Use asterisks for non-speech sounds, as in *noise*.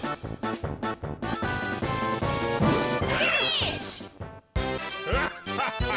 Finish! *laughs*